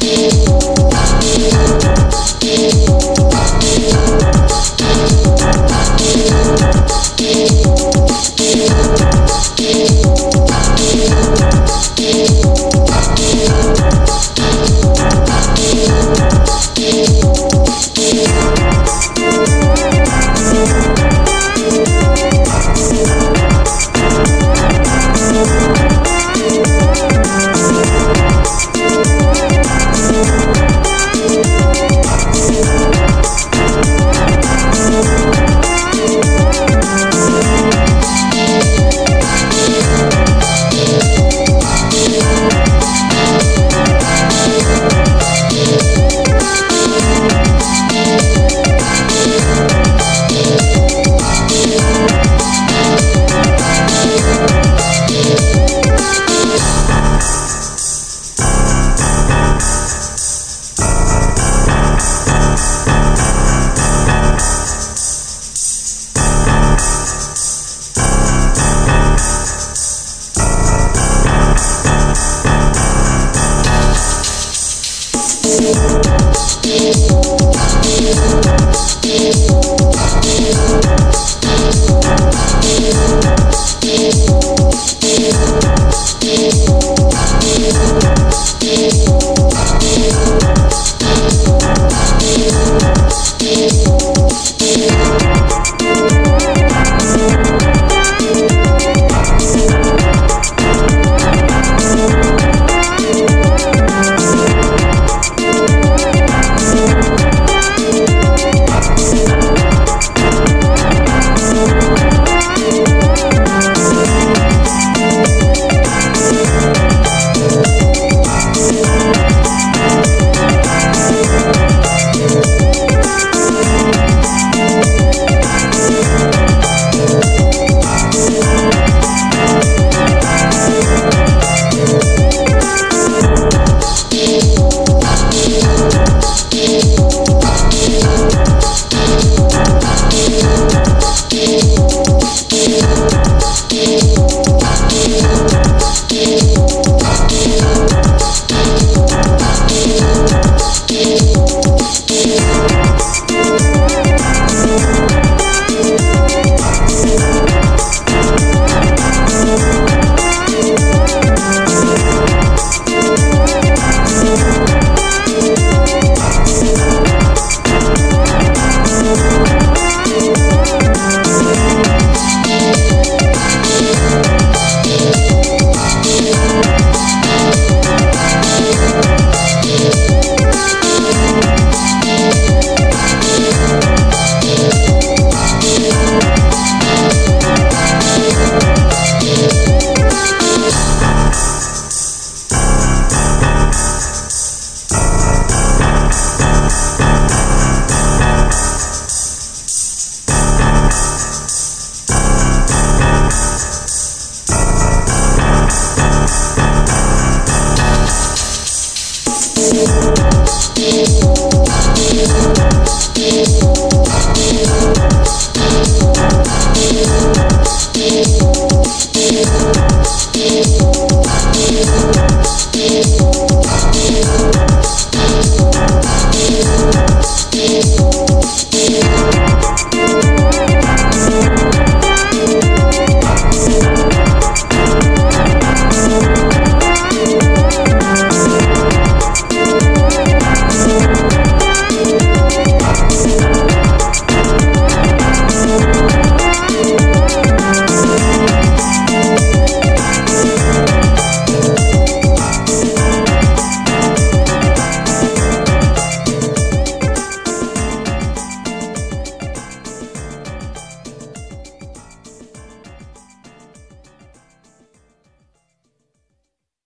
dance. Thank